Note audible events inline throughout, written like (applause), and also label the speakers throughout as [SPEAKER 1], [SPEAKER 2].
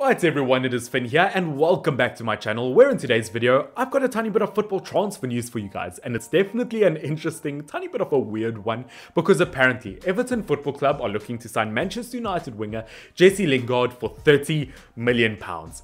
[SPEAKER 1] Right everyone, it is Fynn here and welcome back to my channel where in today's video I've got a tiny bit of football transfer news for you guys and it's definitely an interesting, tiny bit of a weird one because apparently Everton Football Club are looking to sign Manchester United winger Jesse Lingard for 30 million pounds.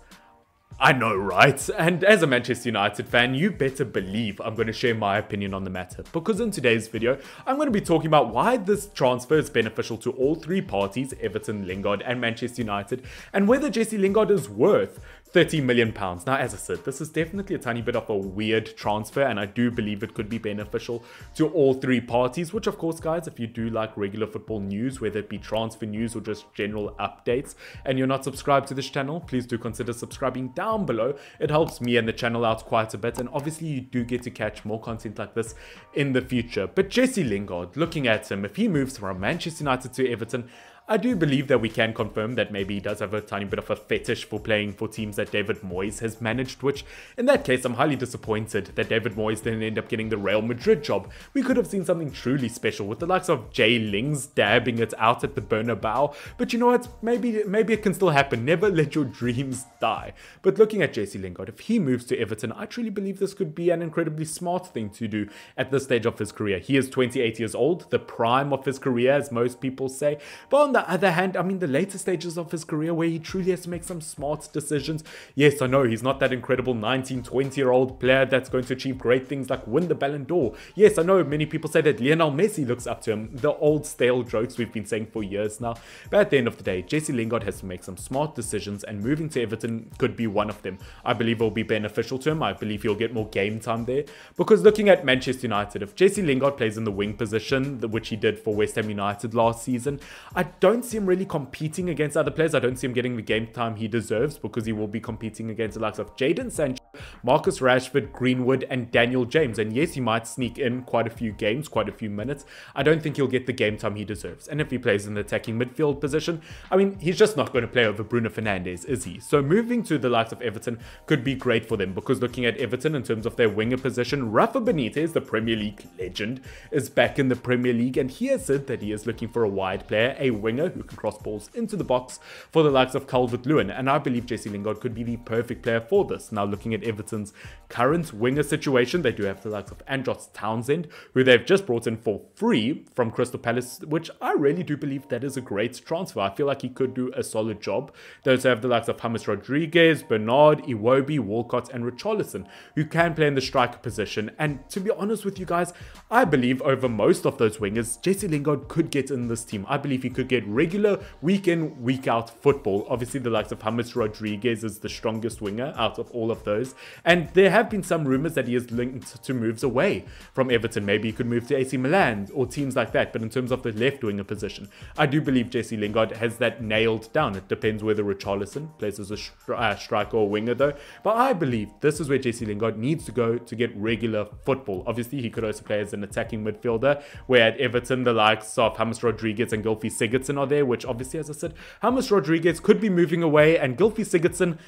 [SPEAKER 1] I know, right? And as a Manchester United fan, you better believe I'm going to share my opinion on the matter. Because in today's video, I'm going to be talking about why this transfer is beneficial to all three parties, Everton, Lingard and Manchester United, and whether Jesse Lingard is worth 30 million pounds. Now, as I said, this is definitely a tiny bit of a weird transfer, and I do believe it could be beneficial to all three parties, which of course, guys, if you do like regular football news, whether it be transfer news or just general updates, and you're not subscribed to this channel, please do consider subscribing down below. It helps me and the channel out quite a bit, and obviously you do get to catch more content like this in the future. But Jesse Lingard, looking at him, if he moves from Manchester United to Everton, I do believe that we can confirm that maybe he does have a tiny bit of a fetish for playing for teams that David Moyes has managed, which in that case, I'm highly disappointed that David Moyes didn't end up getting the Real Madrid job. We could have seen something truly special with the likes of Jay Lings dabbing it out at the Bernabeu, but you know what, maybe, maybe it can still happen. Never let your dreams die. But looking at Jesse Lingard, if he moves to Everton, I truly believe this could be an incredibly smart thing to do at this stage of his career. He is 28 years old, the prime of his career, as most people say, but on the other hand, I mean, the later stages of his career where he truly has to make some smart decisions. Yes, I know he's not that incredible 19, 20 year old player that's going to achieve great things like win the Ballon d'Or. Yes, I know many people say that Lionel Messi looks up to him. The old stale jokes we've been saying for years now. But at the end of the day, Jesse Lingard has to make some smart decisions and moving to Everton could be one of them. I believe it will be beneficial to him. I believe he'll get more game time there. Because looking at Manchester United, if Jesse Lingard plays in the wing position, which he did for West Ham United last season, I don't see him really competing against other players. I don't see him getting the game time he deserves because he will be competing against the likes of Jadon Sancho, Marcus Rashford, Greenwood, and Daniel James. And yes, he might sneak in quite a few games, quite a few minutes. I don't think he'll get the game time he deserves. And if he plays in the attacking midfield position, I mean, he's just not going to play over Bruno Fernandes, is he? So moving to the likes of Everton could be great for them because looking at Everton in terms of their winger position, Rafa Benitez, the Premier League legend, is back in the Premier League and he has said that he is looking for a wide player, a winger who can cross balls into the box for the likes of Calvert-Lewin, and I believe Jesse Lingard could be the perfect player for this. Now, looking at Everton's current winger situation, they do have the likes of Andros Townsend, who they've just brought in for free from Crystal Palace, which I really do believe that is a great transfer. I feel like he could do a solid job. They also have the likes of James Rodriguez, Bernard, Iwobi, Walcott, and Richarlison, who can play in the striker position. And to be honest with you guys, I believe over most of those wingers, Jesse Lingard could get in this team. I believe he could get regular week in, week out football. Obviously, the likes of James Rodriguez is the strongest winger out of all of those. And there have been some rumors that he is linked to moves away from Everton. Maybe he could move to AC Milan or teams like that. But in terms of the left winger position, I do believe Jesse Lingard has that nailed down. It depends whether Richarlison plays as a stri uh, striker or winger, though. But I believe this is where Jesse Lingard needs to go to get regular football. Obviously, he could also play as an attacking midfielder, where at Everton, the likes of James Rodriguez and Gylfi Sigurdsson are there, which obviously, as I said, James Rodriguez could be moving away, and Gylfi Sigurdsson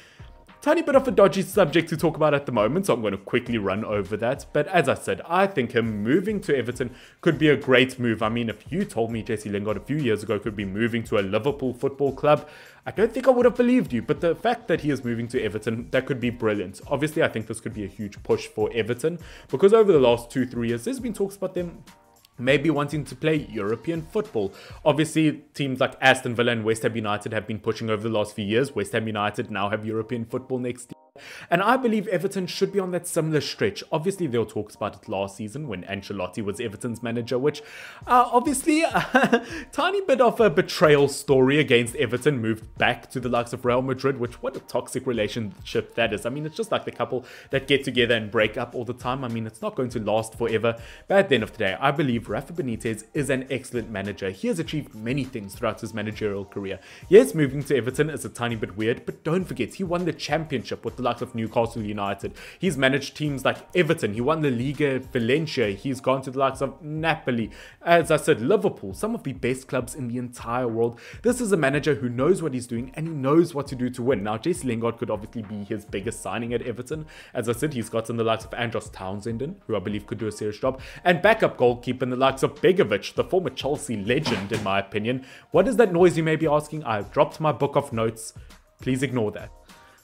[SPEAKER 1] Tiny bit of a dodgy subject to talk about at the moment, so I'm going to quickly run over that. But as I said, I think him moving to Everton could be a great move. I mean, if you told me Jesse Lingard a few years ago could be moving to a Liverpool football club, I don't think I would have believed you. But the fact that he is moving to Everton, that could be brilliant. Obviously, I think this could be a huge push for Everton because over the last two, three years, there's been talks about them maybe wanting to play European football. Obviously, teams like Aston Villa and West Ham United have been pushing over the last few years. West Ham United now have European football next year. And I believe Everton should be on that similar stretch. Obviously, there were talks about it last season when Ancelotti was Everton's manager, which uh, obviously (laughs) a tiny bit of a betrayal story against Everton moved back to the likes of Real Madrid, which what a toxic relationship that is. I mean, it's just like the couple that get together and break up all the time. I mean, it's not going to last forever. But at the end of the day, I believe Rafa Benitez is an excellent manager. He has achieved many things throughout his managerial career. Yes, moving to Everton is a tiny bit weird, but don't forget, he won the championship with the likes of Newcastle United. He's managed teams like Everton. He won the Liga Valencia. He's gone to the likes of Napoli. As I said, Liverpool, some of the best clubs in the entire world. This is a manager who knows what he's doing and he knows what to do to win. Now, Jesse Lingard could obviously be his biggest signing at Everton. As I said, he's gotten the likes of Andros Townsend in, who I believe could do a serious job, and backup goalkeeper in the likes of Begovic, the former Chelsea legend, in my opinion. What is that noise you may be asking? I've dropped my book of notes Please ignore that.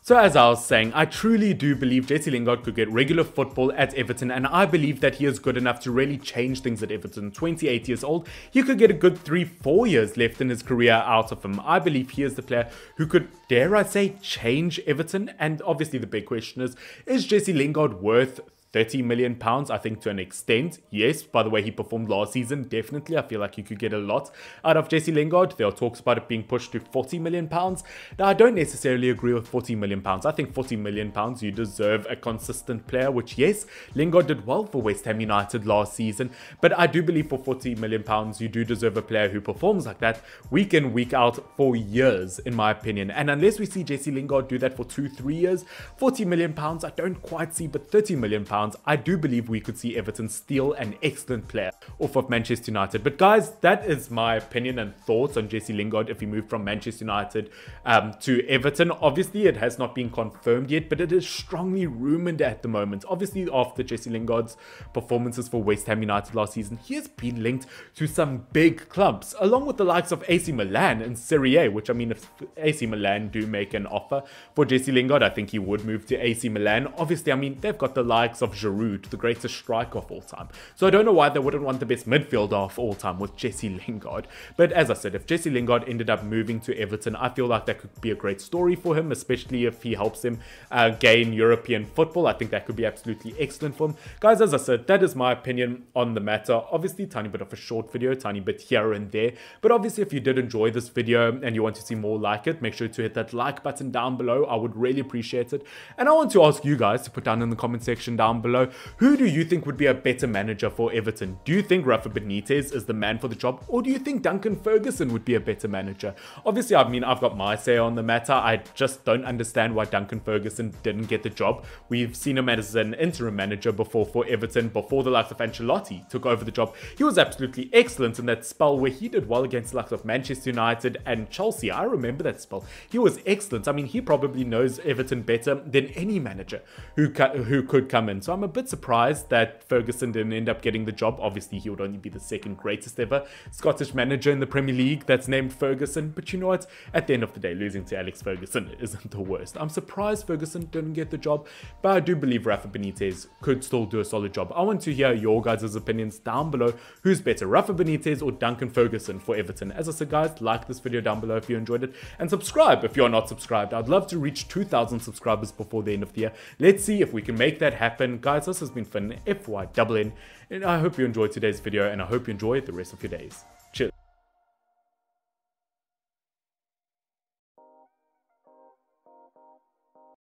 [SPEAKER 1] So as I was saying, I truly do believe Jesse Lingard could get regular football at Everton and I believe that he is good enough to really change things at Everton. 28 years old, he could get a good 3-4 years left in his career out of him. I believe he is the player who could, dare I say, change Everton and obviously the big question is, is Jesse Lingard worth 30 million pounds, I think to an extent. Yes, by the way he performed last season, definitely. I feel like you could get a lot out of Jesse Lingard. There are talks about it being pushed to 40 million pounds. Now, I don't necessarily agree with 40 million pounds. I think 40 million pounds, you deserve a consistent player, which yes, Lingard did well for West Ham United last season, but I do believe for 40 million pounds, you do deserve a player who performs like that week in, week out for years, in my opinion. And unless we see Jesse Lingard do that for two, three years, 40 million pounds, I don't quite see, but 30 million pounds I do believe we could see Everton steal an excellent player off of Manchester United. But guys, that is my opinion and thoughts on Jesse Lingard if he moved from Manchester United um, to Everton. Obviously, it has not been confirmed yet, but it is strongly rumored at the moment. Obviously, after Jesse Lingard's performances for West Ham United last season, he has been linked to some big clubs, along with the likes of AC Milan and Serie A, which I mean, if AC Milan do make an offer for Jesse Lingard, I think he would move to AC Milan. Obviously, I mean, they've got the likes of Giroud, the greatest striker of all time. So I don't know why they wouldn't want the best midfielder of all time with Jesse Lingard. But as I said, if Jesse Lingard ended up moving to Everton, I feel like that could be a great story for him, especially if he helps him uh, gain European football. I think that could be absolutely excellent for him. Guys, as I said, that is my opinion on the matter. Obviously, tiny bit of a short video, tiny bit here and there. But obviously, if you did enjoy this video and you want to see more like it, make sure to hit that like button down below. I would really appreciate it. And I want to ask you guys to put down in the comment section down below, who do you think would be a better manager for Everton? Do you think Rafa Benitez is the man for the job, or do you think Duncan Ferguson would be a better manager? Obviously, I mean, I've got my say on the matter. I just don't understand why Duncan Ferguson didn't get the job. We've seen him as an interim manager before for Everton, before the likes of Ancelotti took over the job. He was absolutely excellent in that spell where he did well against the likes of Manchester United and Chelsea. I remember that spell. He was excellent. I mean, he probably knows Everton better than any manager who, who could come in. So I'm a bit surprised that Ferguson didn't end up getting the job. Obviously, he would only be the second greatest ever Scottish manager in the Premier League that's named Ferguson. But you know what? At the end of the day, losing to Alex Ferguson (laughs) isn't the worst. I'm surprised Ferguson didn't get the job, but I do believe Rafa Benitez could still do a solid job. I want to hear your guys' opinions down below. Who's better, Rafa Benitez or Duncan Ferguson for Everton? As I said, guys, like this video down below if you enjoyed it, and subscribe if you're not subscribed. I'd love to reach 2,000 subscribers before the end of the year. Let's see if we can make that happen. Guys, this has been fun. FY Dublin. And I hope you enjoyed today's video and I hope you enjoy the rest of your days.